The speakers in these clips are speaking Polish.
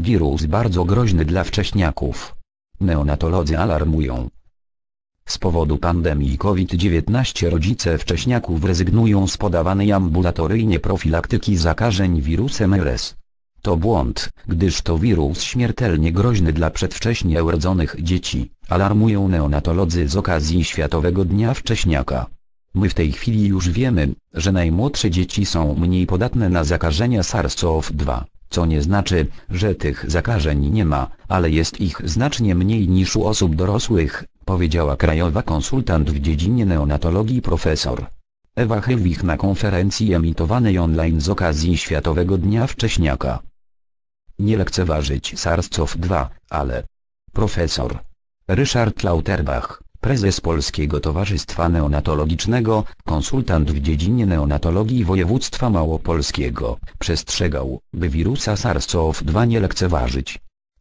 Wirus bardzo groźny dla wcześniaków. Neonatolodzy alarmują. Z powodu pandemii COVID-19 rodzice wcześniaków rezygnują z podawanej ambulatoryjnie profilaktyki zakażeń wirusem RS. To błąd, gdyż to wirus śmiertelnie groźny dla przedwcześnie urodzonych dzieci, alarmują neonatolodzy z okazji Światowego Dnia Wcześniaka. My w tej chwili już wiemy, że najmłodsze dzieci są mniej podatne na zakażenia SARS-CoV-2, co nie znaczy, że tych zakażeń nie ma, ale jest ich znacznie mniej niż u osób dorosłych, powiedziała krajowa konsultant w dziedzinie neonatologii profesor Ewa Helwich na konferencji emitowanej online z okazji Światowego Dnia Wcześniaka. Nie lekceważyć SARS-CoV-2, ale profesor Ryszard Lauterbach, prezes Polskiego Towarzystwa Neonatologicznego, konsultant w dziedzinie neonatologii województwa małopolskiego, przestrzegał, by wirusa SARS-CoV-2 nie lekceważyć.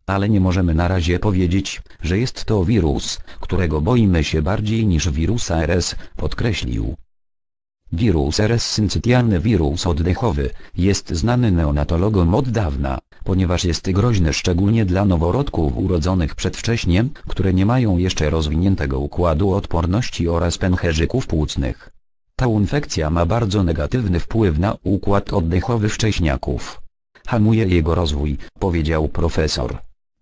Ale nie możemy na razie powiedzieć, że jest to wirus, którego boimy się bardziej niż wirusa RS, podkreślił. Wirus RS syncytialny wirus oddechowy, jest znany neonatologom od dawna, ponieważ jest groźny szczególnie dla noworodków urodzonych przedwcześnie, które nie mają jeszcze rozwiniętego układu odporności oraz pęcherzyków płucnych. Ta infekcja ma bardzo negatywny wpływ na układ oddechowy wcześniaków. Hamuje jego rozwój, powiedział profesor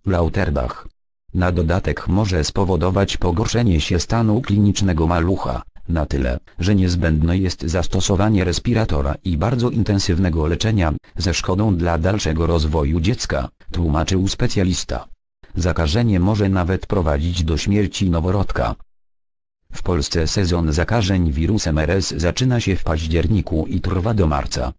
Lauterbach. Na dodatek może spowodować pogorszenie się stanu klinicznego malucha, na tyle, że niezbędne jest zastosowanie respiratora i bardzo intensywnego leczenia, ze szkodą dla dalszego rozwoju dziecka, tłumaczył specjalista. Zakażenie może nawet prowadzić do śmierci noworodka. W Polsce sezon zakażeń wirusem RS zaczyna się w październiku i trwa do marca.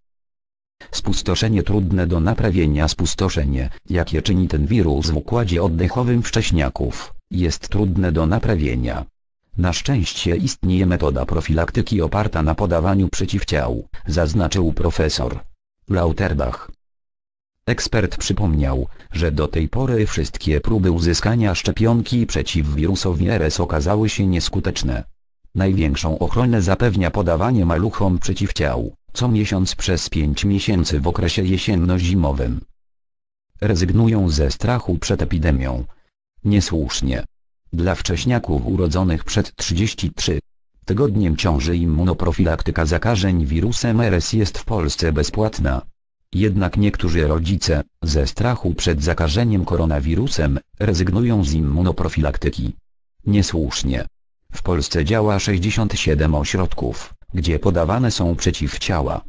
Spustoszenie trudne do naprawienia Spustoszenie, jakie czyni ten wirus w układzie oddechowym wcześniaków, jest trudne do naprawienia. Na szczęście istnieje metoda profilaktyki oparta na podawaniu przeciwciał, zaznaczył profesor Lauterbach. Ekspert przypomniał, że do tej pory wszystkie próby uzyskania szczepionki przeciw wirusowi RS okazały się nieskuteczne. Największą ochronę zapewnia podawanie maluchom przeciwciał, co miesiąc przez 5 miesięcy w okresie jesienno-zimowym. Rezygnują ze strachu przed epidemią. Niesłusznie. Dla wcześniaków urodzonych przed 33 tygodniem ciąży immunoprofilaktyka zakażeń wirusem RS jest w Polsce bezpłatna. Jednak niektórzy rodzice, ze strachu przed zakażeniem koronawirusem, rezygnują z immunoprofilaktyki. Niesłusznie. W Polsce działa 67 ośrodków, gdzie podawane są przeciwciała.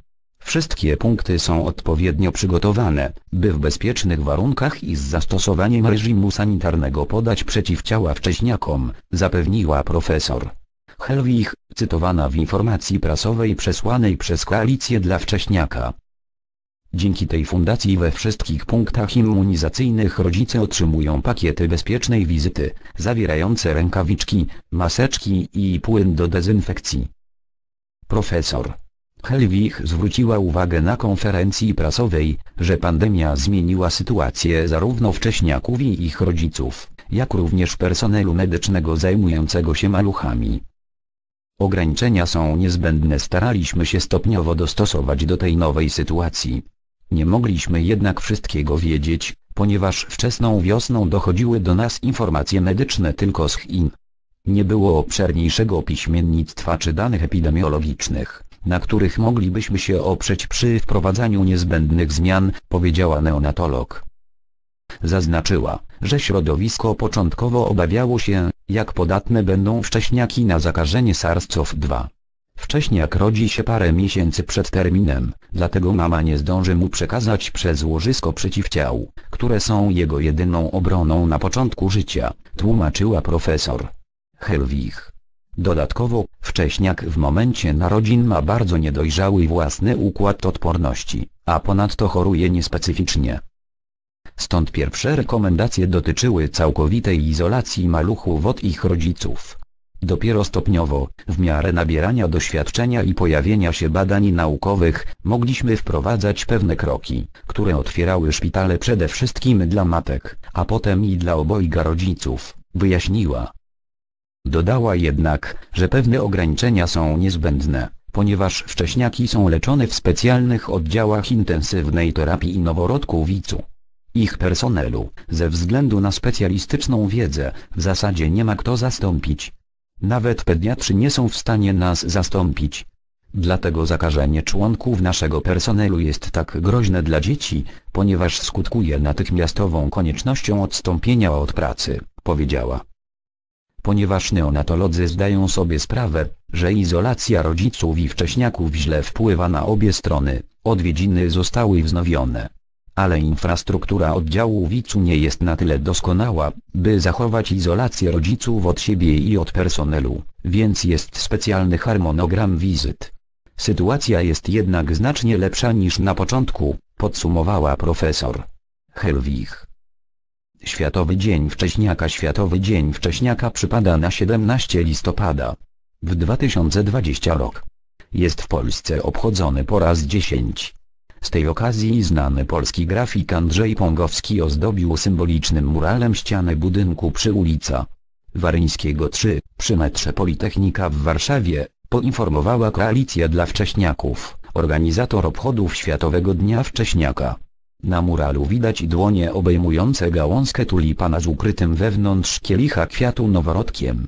Wszystkie punkty są odpowiednio przygotowane, by w bezpiecznych warunkach i z zastosowaniem reżimu sanitarnego podać przeciwciała wcześniakom, zapewniła profesor Helwich, cytowana w informacji prasowej przesłanej przez Koalicję dla Wcześniaka. Dzięki tej fundacji we wszystkich punktach immunizacyjnych rodzice otrzymują pakiety bezpiecznej wizyty, zawierające rękawiczki, maseczki i płyn do dezynfekcji. Profesor Helwig zwróciła uwagę na konferencji prasowej, że pandemia zmieniła sytuację zarówno wcześniaków i ich rodziców, jak również personelu medycznego zajmującego się maluchami. Ograniczenia są niezbędne staraliśmy się stopniowo dostosować do tej nowej sytuacji. Nie mogliśmy jednak wszystkiego wiedzieć, ponieważ wczesną wiosną dochodziły do nas informacje medyczne tylko z Chin. Nie było obszerniejszego piśmiennictwa czy danych epidemiologicznych na których moglibyśmy się oprzeć przy wprowadzaniu niezbędnych zmian, powiedziała neonatolog. Zaznaczyła, że środowisko początkowo obawiało się, jak podatne będą wcześniaki na zakażenie SARS-CoV-2. Wcześniak rodzi się parę miesięcy przed terminem, dlatego mama nie zdąży mu przekazać przez łożysko przeciwciał, które są jego jedyną obroną na początku życia, tłumaczyła profesor Helwich. Dodatkowo, wcześniak w momencie narodzin ma bardzo niedojrzały własny układ odporności, a ponadto choruje niespecyficznie. Stąd pierwsze rekomendacje dotyczyły całkowitej izolacji maluchów od ich rodziców. Dopiero stopniowo, w miarę nabierania doświadczenia i pojawienia się badań naukowych, mogliśmy wprowadzać pewne kroki, które otwierały szpitale przede wszystkim dla matek, a potem i dla obojga rodziców, wyjaśniła. Dodała jednak, że pewne ograniczenia są niezbędne, ponieważ wcześniaki są leczone w specjalnych oddziałach intensywnej terapii i noworodków ICU. ich personelu, ze względu na specjalistyczną wiedzę, w zasadzie nie ma kto zastąpić. Nawet pediatrzy nie są w stanie nas zastąpić. Dlatego zakażenie członków naszego personelu jest tak groźne dla dzieci, ponieważ skutkuje natychmiastową koniecznością odstąpienia od pracy, powiedziała. Ponieważ neonatolodzy zdają sobie sprawę, że izolacja rodziców i wcześniaków źle wpływa na obie strony, odwiedziny zostały wznowione. Ale infrastruktura oddziału WIC-u nie jest na tyle doskonała, by zachować izolację rodziców od siebie i od personelu, więc jest specjalny harmonogram wizyt. Sytuacja jest jednak znacznie lepsza niż na początku, podsumowała profesor Helwig. Światowy Dzień Wcześniaka Światowy Dzień Wcześniaka przypada na 17 listopada. W 2020 rok. Jest w Polsce obchodzony po raz 10. Z tej okazji znany polski grafik Andrzej Pongowski ozdobił symbolicznym muralem ścianę budynku przy ulica Waryńskiego 3, przy metrze Politechnika w Warszawie, poinformowała Koalicja dla Wcześniaków, organizator obchodów Światowego Dnia Wcześniaka. Na muralu widać dłonie obejmujące gałązkę tulipana z ukrytym wewnątrz kielicha kwiatu noworodkiem.